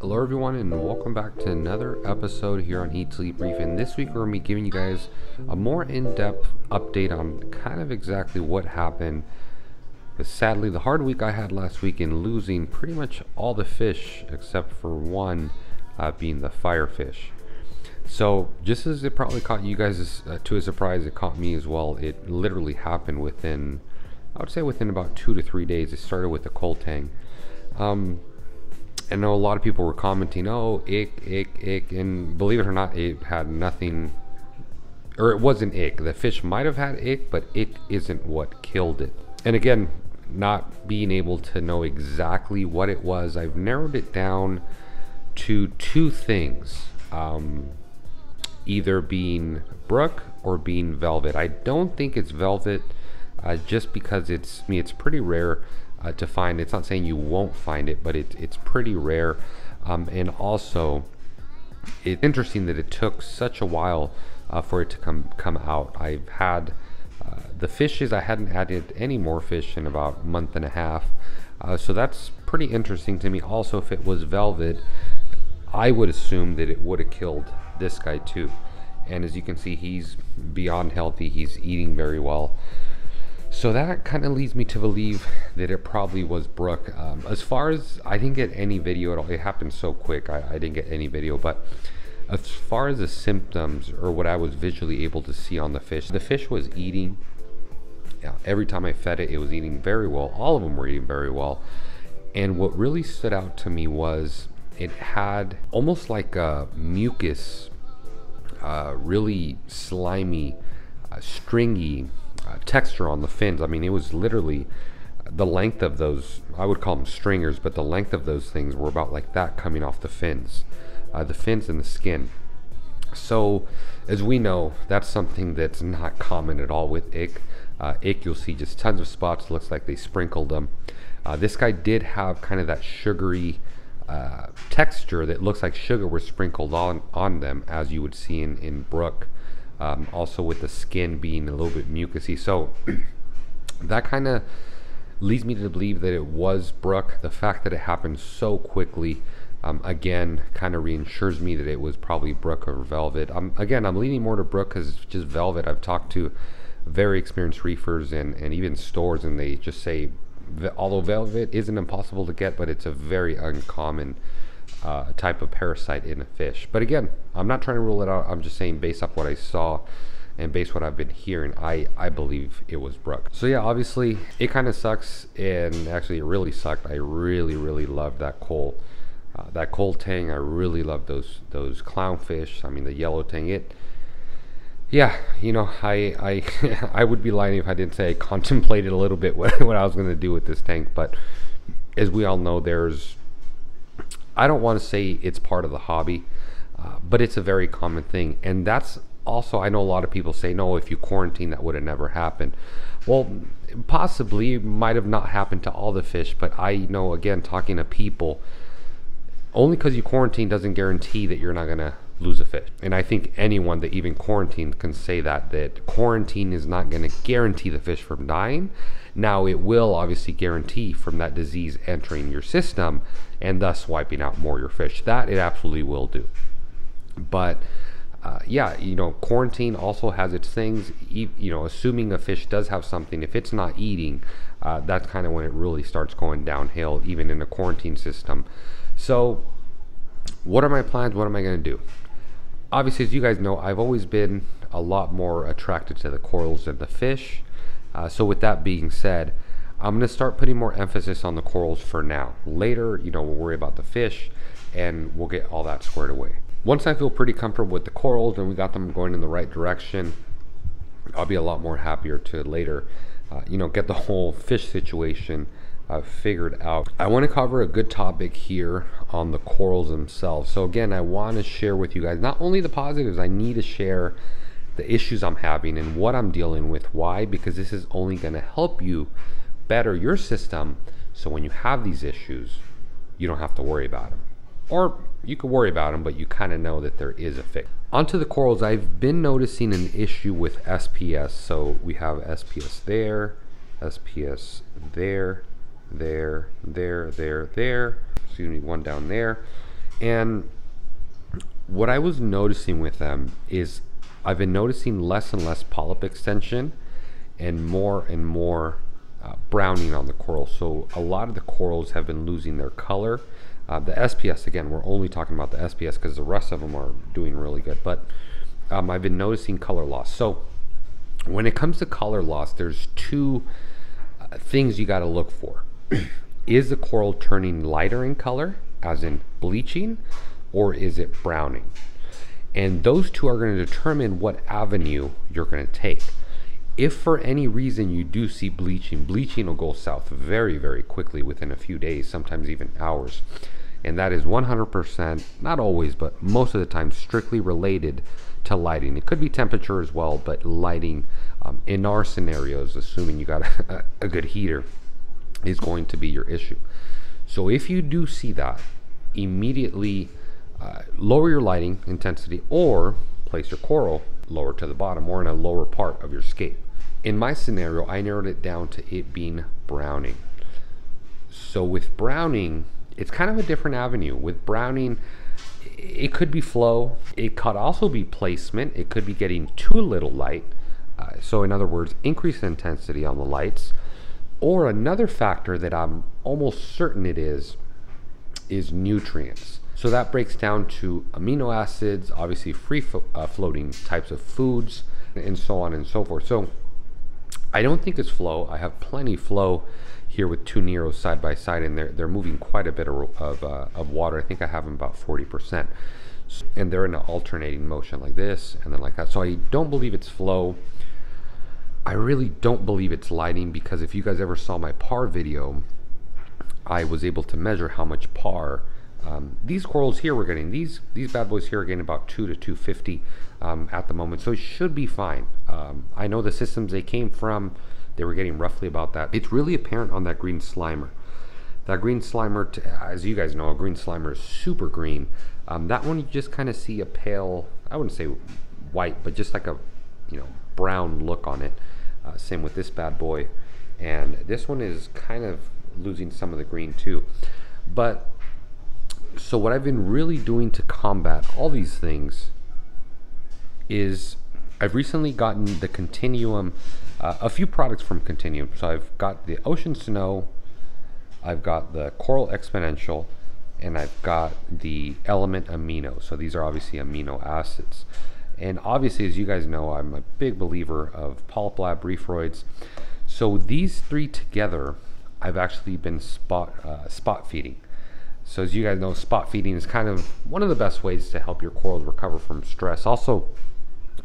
Hello, everyone, and welcome back to another episode here on Eat Sleep Reef. And this week, we're going to be giving you guys a more in depth update on kind of exactly what happened. but sadly, the hard week I had last week in losing pretty much all the fish except for one uh, being the firefish. So, just as it probably caught you guys uh, to a surprise, it caught me as well. It literally happened within, I would say, within about two to three days. It started with the Kole tang. Um, I know a lot of people were commenting, "Oh, ick, ick, ick," and believe it or not, it had nothing, or it wasn't ick. The fish might have had ick, but ick isn't what killed it. And again, not being able to know exactly what it was, I've narrowed it down to two things. Um, either being brook or being velvet. I don't think it's velvet, uh, just because it's I mean it's pretty rare uh, to find. It's not saying you won't find it, but it, it's pretty rare. Um, and also, it's interesting that it took such a while uh, for it to come come out. I've had uh, the fishes. I hadn't added any more fish in about a month and a half, uh, so that's pretty interesting to me. Also, if it was velvet, I would assume that it would have killed this guy too. And as you can see, he's beyond healthy. He's eating very well. So that kind of leads me to believe that it probably was Brook. Um, as far as I didn't get any video at all, it happened so quick. I, I, didn't get any video, but as far as the symptoms or what I was visually able to see on the fish, the fish was eating. Yeah, every time I fed it, it was eating very well. All of them were eating very well. And what really stood out to me was it had almost like a mucus, uh, really slimy, uh, stringy texture on the fins. I mean, it was literally the length of those, I would call them stringers, but the length of those things were about like that coming off the fins, uh, the fins and the skin. So, as we know, that's something that's not common at all with ick. Uh, ick, you'll see just tons of spots, looks like they sprinkled them. Uh, this guy did have kind of that sugary uh, texture that looks like sugar was sprinkled on, on them, as you would see in, in Brook um, also with the skin being a little bit mucousy. So that kind of leads me to believe that it was Brook. The fact that it happened so quickly, um, again, kind of reinsures me that it was probably Brook or Velvet. Um, again, I'm leaning more to Brook because it's just Velvet. I've talked to very experienced reefers and, and even stores, and they just say, although Velvet isn't impossible to get, but it's a very uncommon uh, type of parasite in a fish. But again, I'm not trying to rule it out. I'm just saying based off what I saw and based what I've been hearing, I, I believe it was Brook. So yeah, obviously it kind of sucks and actually it really sucked. I really, really loved that Kole. Uh, that Kole tang, I really love those those clownfish. I mean the yellow tang. It, yeah, you know, I I I would be lying if I didn't say I contemplated a little bit what what I was going to do with this tank. But as we all know, there's I don't want to say it's part of the hobby, uh, but it's a very common thing. And that's also, I know a lot of people say, no, if you quarantine, that would have never happened. Well, possibly might have not happened to all the fish, but I know, again, talking to people, only because you quarantine doesn't guarantee that you're not going to lose a fish. And I think anyone that even quarantined can say that that quarantine is not going to guarantee the fish from dying. Now it will obviously guarantee from that disease entering your system and thus wiping out more of your fish. That it absolutely will do. But uh, yeah, you know, quarantine also has its things. You know, assuming a fish does have something, if it's not eating, uh, that's kind of when it really starts going downhill, even in a quarantine system. So, what are my plans? What am I going to do? obviously, as you guys know, I've always been a lot more attracted to the corals than the fish. Uh, so with that being said, I'm going to start putting more emphasis on the corals for now. Later, you know, we'll worry about the fish and we'll get all that squared away. Once I feel pretty comfortable with the corals and we got them going in the right direction, I'll be a lot more happier to later, uh, you know, get the whole fish situation I've figured out. I want to cover a good topic here on the corals themselves. So again, I want to share with you guys not only the positives, I need to share the issues I'm having and what I'm dealing with. Why? Because this is only going to help you better your system so when you have these issues, you don't have to worry about them. Or you could worry about them, but you kind of know that there is a fix. Onto the corals, I've been noticing an issue with SPS. So we have SPS there, SPS there, there, there, there, there. Excuse me, one down there. And what I was noticing with them is I've been noticing less and less polyp extension and more and more uh, browning on the coral. So a lot of the corals have been losing their color. Uh, the SPS, again, we're only talking about the SPS because the rest of them are doing really good. But um, I've been noticing color loss. So when it comes to color loss, there's two uh, things you got to look for. is the coral turning lighter in color, as in bleaching, or is it browning? And those two are going to determine what avenue you're going to take. If for any reason you do see bleaching, bleaching will go south very, very quickly within a few days, sometimes even hours. And that is 100%, not always, but most of the time, strictly related to lighting. It could be temperature as well, but lighting um, in our scenarios, assuming you got a, a good heater, is going to be your issue. So if you do see that, immediately uh, lower your lighting intensity or place your coral lower to the bottom or in a lower part of your scape. In my scenario, I narrowed it down to it being browning. So with browning, it's kind of a different avenue. With browning, it could be flow. It could also be placement. It could be getting too little light. Uh, so in other words, increase intensity on the lights. Or another factor that I'm almost certain it is, is nutrients. So that breaks down to amino acids, obviously free fo uh, floating types of foods, and so on and so forth. So I don't think it's flow. I have plenty flow here with two Neros side by side, and they're, they're moving quite a bit of, of, uh, of water. I think I have them about 40%. And they're in an alternating motion like this and then like that. So I don't believe it's flow. I really don't believe it's lighting because if you guys ever saw my par video, I was able to measure how much par um, these corals here we're getting, these these bad boys here are getting about 2 to 250 um, at the moment, so it should be fine. Um, I know the systems they came from, they were getting roughly about that. It's really apparent on that green slimer. That green slimer, as you guys know, a green slimer is super green. Um, that one you just kind of see a pale, I wouldn't say white, but just like a you know brown look on it. Uh, same with this bad boy. And this one is kind of losing some of the green too. But so what I've been really doing to combat all these things is I've recently gotten the Continuum, uh, a few products from Continuum. So I've got the Ocean Snow, I've got the Coral Exponential, and I've got the Element Amino. So these are obviously amino acids. And obviously, as you guys know, I'm a big believer of Polyp Lab Reefroids. So these three together, I've actually been spot uh, spot feeding. So as you guys know, spot feeding is kind of one of the best ways to help your corals recover from stress. Also,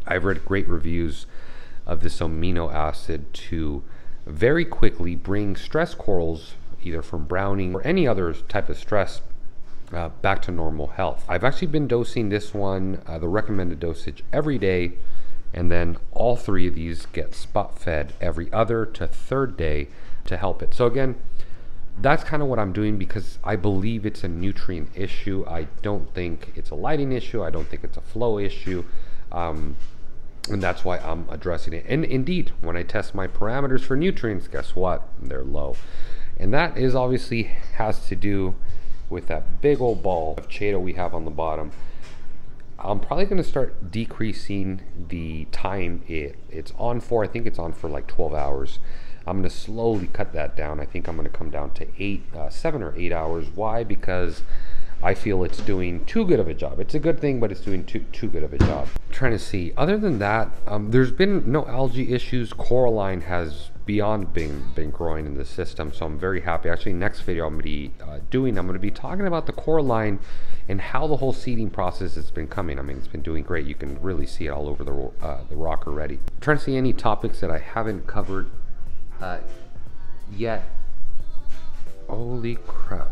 I've read great reviews of this amino acid to very quickly bring stress corals, either from browning or any other type of stress, uh, back to normal health. I've actually been dosing this one, uh, the recommended dosage, every day, and then all three of these get spot fed every other to third day to help it. So again, that's kind of what I'm doing because I believe it's a nutrient issue. I don't think it's a lighting issue. I don't think it's a flow issue. Um, and that's why I'm addressing it. And indeed, when I test my parameters for nutrients, guess what? They're low. And that is obviously has to do with that big old ball of chaeto we have on the bottom. I'm probably going to start decreasing the time it, it's on for. I think it's on for like 12 hours. I'm going to slowly cut that down. I think I'm going to come down to eight, uh, seven or eight hours. Why? Because I feel it's doing too good of a job. It's a good thing, but it's doing too too good of a job. I'm trying to see. Other than that, um, there's been no algae issues. Coralline has beyond been been growing in the system, so I'm very happy. Actually, next video I'm going to be uh, doing, I'm going to be talking about the Coralline and how the whole seeding process has been coming. I mean, it's been doing great. You can really see it all over the uh, the rock already. I'm trying to see any topics that I haven't covered uh, yet, holy crap.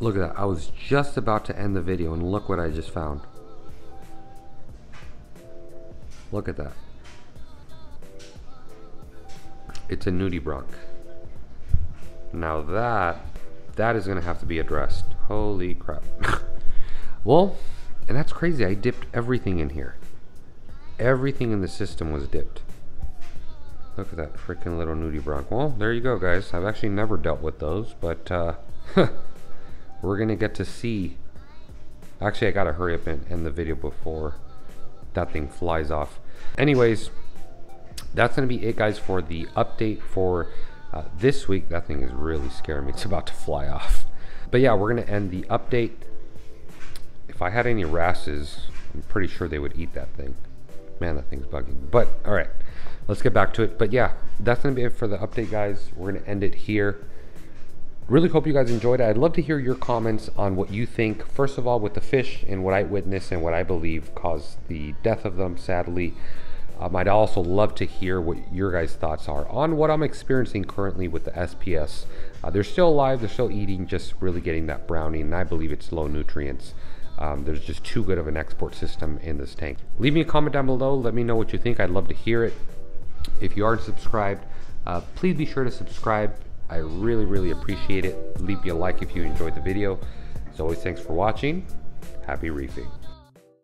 Look at that. I was just about to end the video and look what I just found. Look at that. It's a nudibranch. Now that, that is going to have to be addressed. Holy crap. well, and that's crazy. I dipped everything in here. Everything in the system was dipped. Look at that freaking little nudibranch. Well, there you go, guys. I've actually never dealt with those, but uh, we're going to get to see Actually, I gotta hurry up and end the video before that thing flies off. Anyways, that's gonna be it, guys, for the update for uh, this week. That thing is really scaring me. It's about to fly off. But yeah, we're gonna end the update. If I had any wrasses, I'm pretty sure they would eat that thing. Man, that thing's bugging. But all right, let's get back to it. But yeah, that's gonna be it for the update, guys. We're gonna end it here. Really hope you guys enjoyed it. I'd love to hear your comments on what you think. First of all, with the fish and what I witnessed and what I believe caused the death of them, sadly. Um, I'd also love to hear what your guys' thoughts are on what I'm experiencing currently with the SPS. Uh, they're still alive, they're still eating, just really getting that browning, and I believe it's low nutrients. Um, there's just too good of an export system in this tank. Leave me a comment down below. Let me know what you think. I'd love to hear it. If you aren't subscribed, uh, please be sure to subscribe. I really, really appreciate it. Leave me a like if you enjoyed the video. As always, thanks for watching. Happy reefing.